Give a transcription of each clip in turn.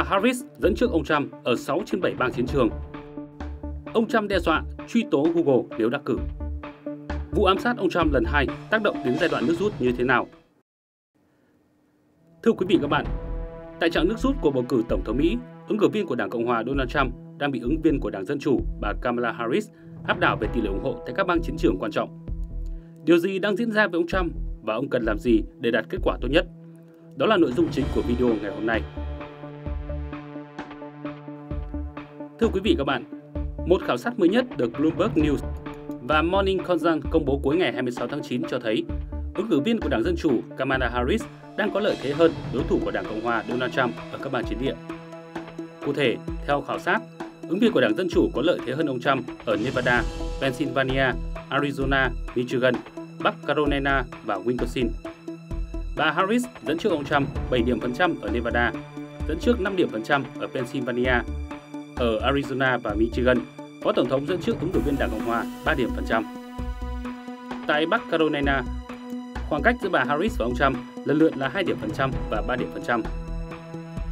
Bà Harris dẫn trước ông Trump ở 6 trên 7 bang chiến trường. Ông Trump đe dọa truy tố Google nếu đắc cử. Vụ ám sát ông Trump lần 2 tác động đến giai đoạn nước rút như thế nào? Thưa quý vị các bạn, tại trạng nước rút của bầu cử Tổng thống Mỹ, ứng cử viên của Đảng Cộng hòa Donald Trump đang bị ứng viên của Đảng Dân Chủ bà Kamala Harris áp đảo về tỷ lệ ủng hộ tại các bang chiến trường quan trọng. Điều gì đang diễn ra với ông Trump và ông cần làm gì để đạt kết quả tốt nhất? Đó là nội dung chính của video ngày hôm nay. Thưa quý vị các bạn, một khảo sát mới nhất được Bloomberg News và Morning Consult công bố cuối ngày 26 tháng 9 cho thấy ứng cử viên của Đảng Dân Chủ Kamala Harris đang có lợi thế hơn đối thủ của Đảng Cộng hòa Donald Trump ở các bang chiến địa. Cụ thể, theo khảo sát, ứng viên của Đảng Dân Chủ có lợi thế hơn ông Trump ở Nevada, Pennsylvania, Arizona, Michigan, Bắc Carolina và Wisconsin. Bà Harris dẫn trước ông Trump 7 điểm phần trăm ở Nevada, dẫn trước 5 điểm phần trăm ở Pennsylvania. Ở Arizona và Michigan, Phó Tổng thống dẫn trước ứng cử viên Đảng Cộng Hòa 3 điểm phần trăm. Tại Bắc Carolina, khoảng cách giữa bà Harris và ông Trump lần lượt là 2 điểm phần trăm và 3 điểm phần trăm.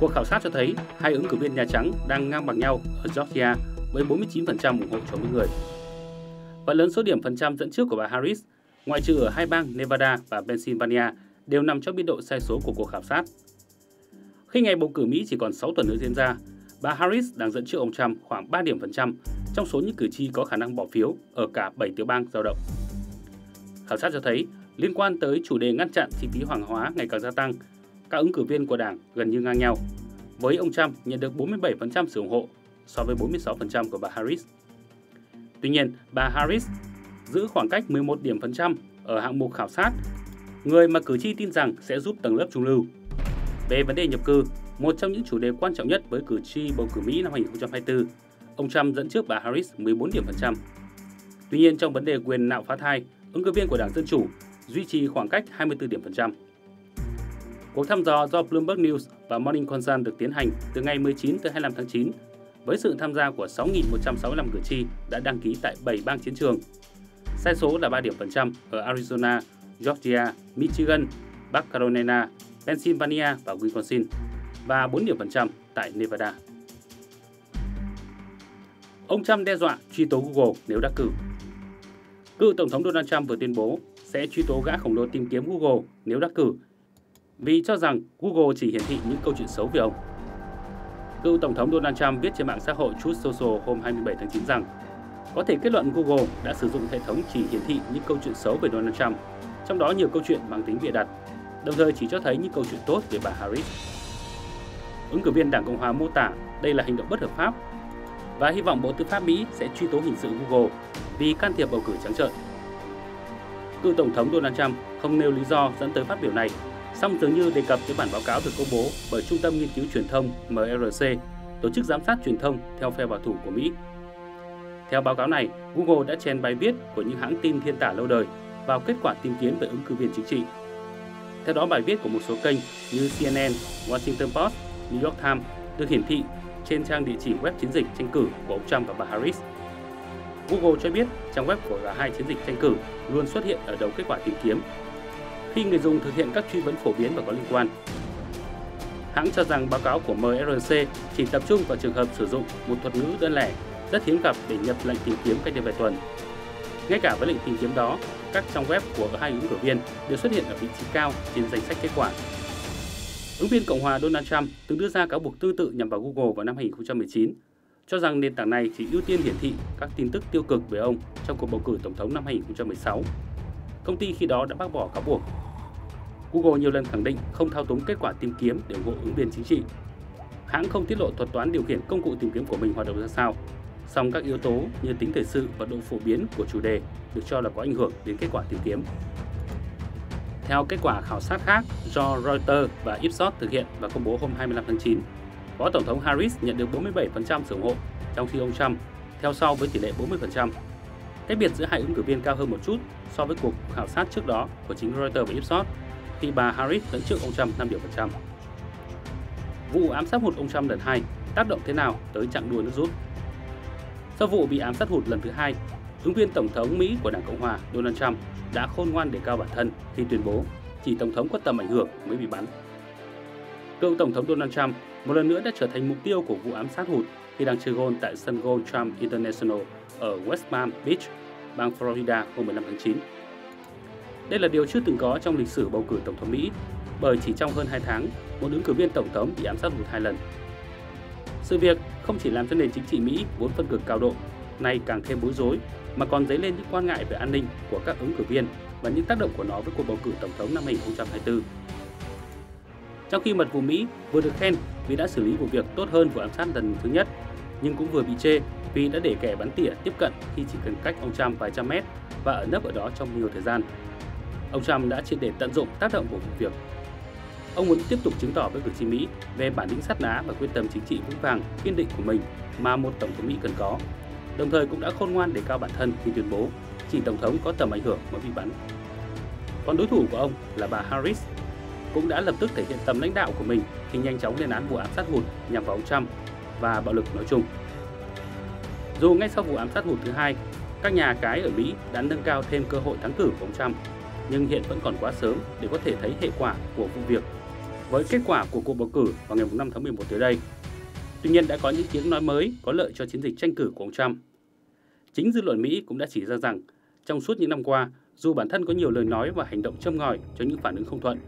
Cuộc khảo sát cho thấy hai ứng cử viên Nhà Trắng đang ngang bằng nhau ở Georgia với 49% ủng hộ cho mỗi người. Phần lớn số điểm phần trăm dẫn trước của bà Harris, ngoại trừ ở hai bang Nevada và Pennsylvania, đều nằm trong biên độ sai số của cuộc khảo sát. Khi ngày bầu cử Mỹ chỉ còn 6 tuần nữa diễn ra, bà Harris đang dẫn trước ông Trump khoảng 3 điểm phần trăm trong số những cử tri có khả năng bỏ phiếu ở cả 7 tiểu bang dao động. Khảo sát cho thấy, liên quan tới chủ đề ngăn chặn chi phí hàng hóa ngày càng gia tăng, các ứng cử viên của đảng gần như ngang nhau, với ông Trump nhận được 47% sự ủng hộ so với 46% của bà Harris. Tuy nhiên, bà Harris giữ khoảng cách 11 điểm phần trăm ở hạng mục khảo sát, người mà cử tri tin rằng sẽ giúp tầng lớp trung lưu. Về vấn đề nhập cư, một trong những chủ đề quan trọng nhất với cử tri bầu cử Mỹ năm 2024, ông Trump dẫn trước bà Harris 14 điểm phần trăm. Tuy nhiên, trong vấn đề quyền nạo phá thai, ứng cử viên của Đảng Dân Chủ duy trì khoảng cách 24 điểm phần trăm. Cuộc thăm dò do Bloomberg News và Morning Consult được tiến hành từ ngày 19 tới 25 tháng 9 với sự tham gia của 6.165 cử tri đã đăng ký tại 7 bang chiến trường. Sai số là 3 điểm phần trăm ở Arizona, Georgia, Michigan, Bắc Carolina, Pennsylvania và Wisconsin và 4 điểm phần trăm tại Nevada. Ông Trump đe dọa truy tố Google nếu đắc cử. Cựu Tổng thống Donald Trump vừa tuyên bố sẽ truy tố gã khổng lồ tìm kiếm Google nếu đắc cử vì cho rằng Google chỉ hiển thị những câu chuyện xấu về ông. Cựu Tổng thống Donald Trump viết trên mạng xã hội Truth Social hôm 27 tháng 9 rằng có thể kết luận Google đã sử dụng hệ thống chỉ hiển thị những câu chuyện xấu về Donald Trump, trong đó nhiều câu chuyện mang tính bịa đặt, đồng thời chỉ cho thấy những câu chuyện tốt về bà Harris. Ứng cử viên Đảng Cộng hòa mô tả đây là hành động bất hợp pháp và hy vọng Bộ Tư pháp Mỹ sẽ truy tố hình sự Google vì can thiệp bầu cử trắng trợn. Cựu Tổng thống Donald Trump không nêu lý do dẫn tới phát biểu này song dường như đề cập tới bản báo cáo được công bố bởi Trung tâm Nghiên cứu Truyền thông MRC, tổ chức giám sát truyền thông theo phe bảo thủ của Mỹ. Theo báo cáo này, Google đã chèn bài viết của những hãng tin thiên tả lâu đời vào kết quả tìm kiếm về ứng cử viên chính trị. Theo đó, bài viết của một số kênh như CNN, Washington Post, New York Times được hiển thị trên trang địa chỉ web chiến dịch tranh cử của ông Trump và bà Harris. Google cho biết trang web của cả hai chiến dịch tranh cử luôn xuất hiện ở đầu kết quả tìm kiếm khi người dùng thực hiện các truy vấn phổ biến và có liên quan. Hãng cho rằng báo cáo của MRC chỉ tập trung vào trường hợp sử dụng một thuật ngữ đơn lẻ rất hiếm gặp để nhập lệnh tìm kiếm cách đây vài tuần. Ngay cả với lệnh tìm kiếm đó, các trang web của hai ứng cử viên đều xuất hiện ở vị trí cao trên danh sách kết quả. Ứng viên Cộng hòa Donald Trump từng đưa ra cáo buộc tương tự nhằm vào Google vào năm 2019, cho rằng nền tảng này chỉ ưu tiên hiển thị các tin tức tiêu cực về ông trong cuộc bầu cử tổng thống năm 2016. Công ty khi đó đã bác bỏ cáo buộc Google nhiều lần khẳng định không thao túng kết quả tìm kiếm để ủng hộ ứng viên chính trị. Hãng không tiết lộ thuật toán điều khiển công cụ tìm kiếm của mình hoạt động ra sao. Song các yếu tố như tính thời sự và độ phổ biến của chủ đề được cho là có ảnh hưởng đến kết quả tìm kiếm. Theo kết quả khảo sát khác do Reuters và Ipsos thực hiện và công bố hôm 25 tháng 9, Phó Tổng thống Harris nhận được 47% sự ủng hộ, trong khi ông Trump theo sau với tỷ lệ 40%. Cách biệt giữa hai ứng cử viên cao hơn một chút so với cuộc khảo sát trước đó của chính Reuters và Ipsos khi bà Harris dẫn trước ông Trump 5 điểm phần trăm. Vụ ám sát hụt ông Trump lần 2 tác động thế nào tới chặng đua nước rút? Sau vụ bị ám sát hụt lần thứ hai, ứng viên Tổng thống Mỹ của Đảng Cộng Hòa Donald Trump đã khôn ngoan để cao bản thân khi tuyên bố chỉ Tổng thống có tầm ảnh hưởng mới bị bắn. Cựu Tổng thống Donald Trump một lần nữa đã trở thành mục tiêu của vụ ám sát hụt khi đang chơi golf tại sân golf Trump International ở West Palm Beach, bang Florida hôm 15 tháng 9. Đây là điều chưa từng có trong lịch sử bầu cử tổng thống Mỹ, bởi chỉ trong hơn 2 tháng, một ứng cử viên tổng thống bị ám sát hụt hai lần. Sự việc không chỉ làm cho nền chính trị Mỹ vốn phân cực cao độ, nay càng thêm bối rối, mà còn dấy lên những quan ngại về an ninh của các ứng cử viên và những tác động của nó với cuộc bầu cử tổng thống năm 2024. Trong khi mật vụ Mỹ vừa được khen vì đã xử lý vụ việc tốt hơn vụ ám sát lần thứ nhất, nhưng cũng vừa bị chê vì đã để kẻ bắn tỉa tiếp cận khi chỉ cần cách ông Trump vài trăm mét và ở nấp ở đó trong nhiều thời gian. Ông Trump đã triệt để tận dụng tác động của vụ việc. Ông muốn tiếp tục chứng tỏ với cử tri Mỹ về bản lĩnh sắt đá và quyết tâm chính trị vững vàng, kiên định của mình mà một tổng thống Mỹ cần có. Đồng thời cũng đã khôn ngoan để cao bản thân khi tuyên bố chỉ tổng thống có tầm ảnh hưởng mới bị bắn. Còn đối thủ của ông là bà Harris cũng đã lập tức thể hiện tầm lãnh đạo của mình khi nhanh chóng lên án vụ ám sát hụt nhằm vào ông Trump và bạo lực nói chung. Dù ngay sau vụ ám sát hụt thứ hai, các nhà cái ở Mỹ đã nâng cao thêm cơ hội thắng cử của ông Trump, nhưng hiện vẫn còn quá sớm để có thể thấy hệ quả của vụ việc. Với kết quả của cuộc bầu cử vào ngày 5 tháng 11 tới đây, tuy nhiên đã có những tiếng nói mới có lợi cho chiến dịch tranh cử của ông Trump. Chính dư luận Mỹ cũng đã chỉ ra rằng trong suốt những năm qua, dù bản thân có nhiều lời nói và hành động châm ngòi cho những phản ứng không thuận,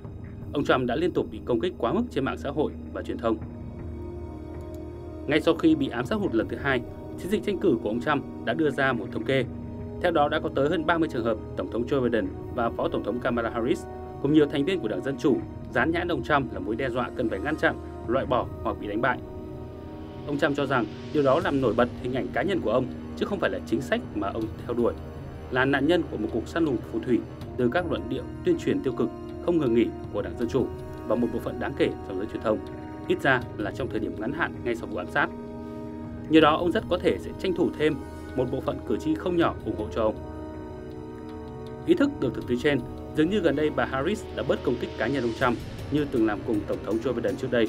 ông Trump đã liên tục bị công kích quá mức trên mạng xã hội và truyền thông. Ngay sau khi bị ám sát hụt lần thứ hai, chiến dịch tranh cử của ông Trump đã đưa ra một thống kê. Theo đó đã có tới hơn 30 trường hợp Tổng thống Joe Biden và Phó Tổng thống Kamala Harris cùng nhiều thành viên của Đảng Dân Chủ dán nhãn ông Trump là mối đe dọa cần phải ngăn chặn, loại bỏ hoặc bị đánh bại. Ông Trump cho rằng điều đó làm nổi bật hình ảnh cá nhân của ông chứ không phải là chính sách mà ông theo đuổi, là nạn nhân của một cuộc săn lùng phù thủy từ các luận điệu tuyên truyền tiêu cực không ngừng nghỉ của Đảng Dân Chủ và một bộ phận đáng kể trong giới truyền thông, ít ra là trong thời điểm ngắn hạn ngay sau vụ ám sát. Nhờ đó ông rất có thể sẽ tranh thủ thêm một bộ phận cử tri không nhỏ ủng hộ cho ông. Ý thức được thực tế trên, dường như gần đây bà Harris đã bớt công kích cá nhân ông Trump như từng làm cùng Tổng thống Joe Biden trước đây,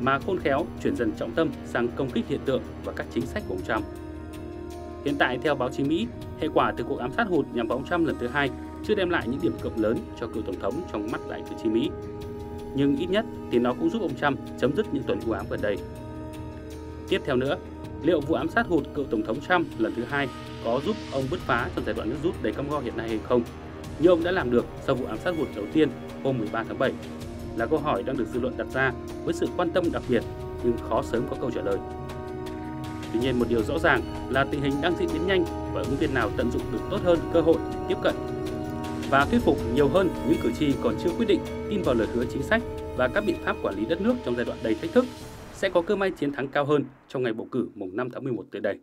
mà khôn khéo chuyển dần trọng tâm sang công kích hiện tượng và các chính sách của ông Trump. Hiện tại, theo báo chí Mỹ, hệ quả từ cuộc ám sát hụt nhằm vào ông Trump lần thứ hai chưa đem lại những điểm cộng lớn cho cựu tổng thống trong mắt đại cử tri Mỹ. Nhưng ít nhất thì nó cũng giúp ông Trump chấm dứt những tuần u ám gần đây. Tiếp theo nữa, liệu vụ ám sát hụt cựu tổng thống Trump lần thứ hai có giúp ông bứt phá trong giai đoạn nước rút đầy cam go hiện nay hay không? Như ông đã làm được sau vụ ám sát hụt đầu tiên hôm 13 tháng 7 là câu hỏi đang được dư luận đặt ra với sự quan tâm đặc biệt nhưng khó sớm có câu trả lời. Tuy nhiên một điều rõ ràng là tình hình đang diễn biến nhanh và ứng viên nào tận dụng được tốt hơn cơ hội tiếp cận và thuyết phục nhiều hơn những cử tri còn chưa quyết định tin vào lời hứa chính sách và các biện pháp quản lý đất nước trong giai đoạn đầy thách thức, sẽ có cơ may chiến thắng cao hơn trong ngày bầu cử mùng 5 tháng 11 tới đây.